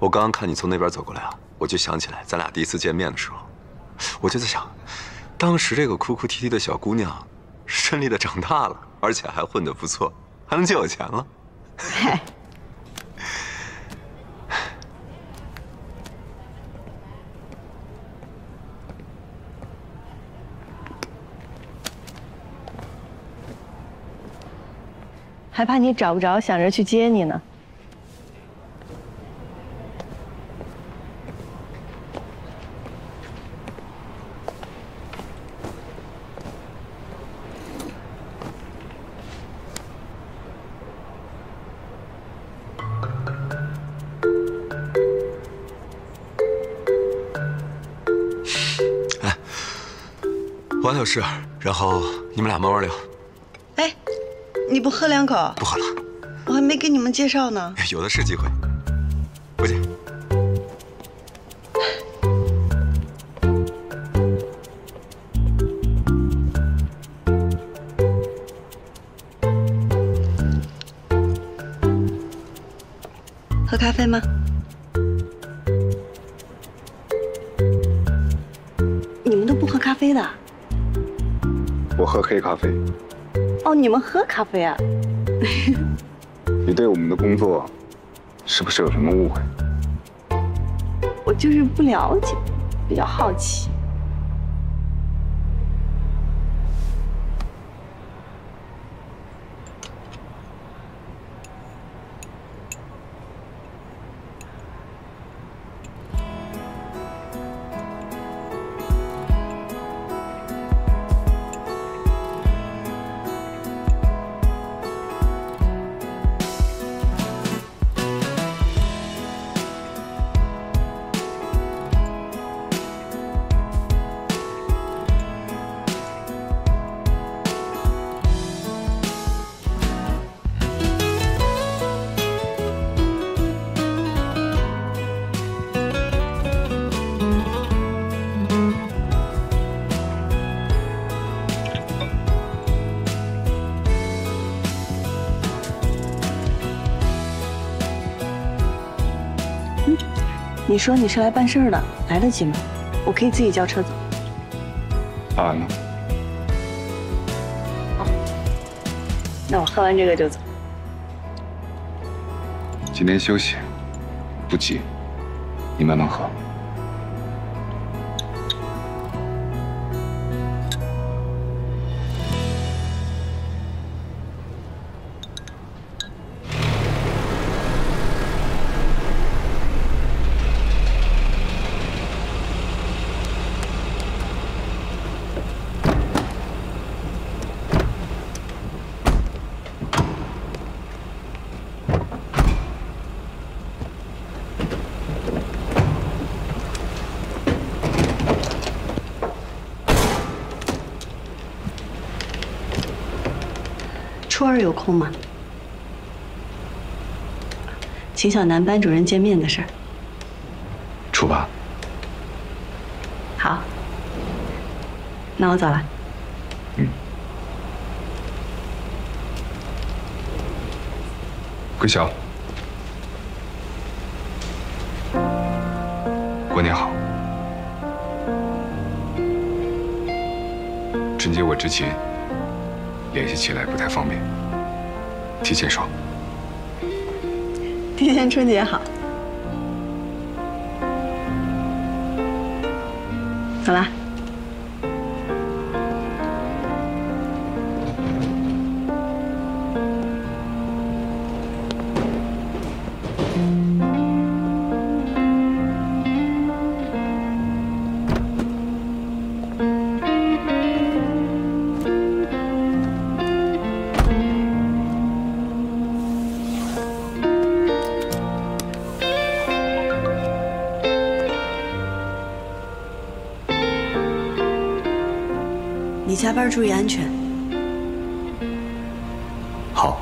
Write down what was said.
我刚刚看你从那边走过来啊，我就想起来咱俩第一次见面的时候，我就在想，当时这个哭哭啼啼的小姑娘，顺利的长大了，而且还混得不错，还能借我钱了。还怕你找不着，想着去接你呢。我还有事，然后你们俩慢慢聊。哎你不喝两口？不喝了，我还没给你们介绍呢。有的是机会，不见。喝咖啡吗？我喝黑咖啡。哦，你们喝咖啡啊？你对我们的工作是不是有什么误会？我就是不了解，比较好奇。你说你是来办事的，来得及吗？我可以自己叫车走。爸爸呢？好，那我喝完这个就走。今天休息，不急，你慢慢喝。初二有空吗？秦小楠班主任见面的事儿。初八。好，那我走了。嗯。桂晓，过年好。春节我之前。联系起来不太方便，提前说。提前春节好。走了。你加班注意安全。好。